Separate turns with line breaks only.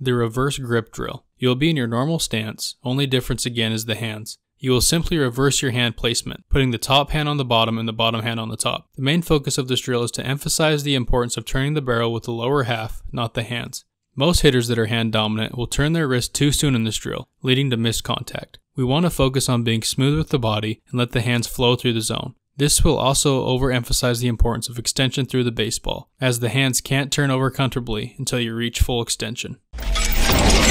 the reverse grip drill. You will be in your normal stance, only difference again is the hands. You will simply reverse your hand placement, putting the top hand on the bottom and the bottom hand on the top. The main focus of this drill is to emphasize the importance of turning the barrel with the lower half, not the hands. Most hitters that are hand dominant will turn their wrist too soon in this drill, leading to missed contact. We want to focus on being smooth with the body and let the hands flow through the zone. This will also overemphasize the importance of extension through the baseball, as the hands can't turn over comfortably until you reach full extension. Thank you.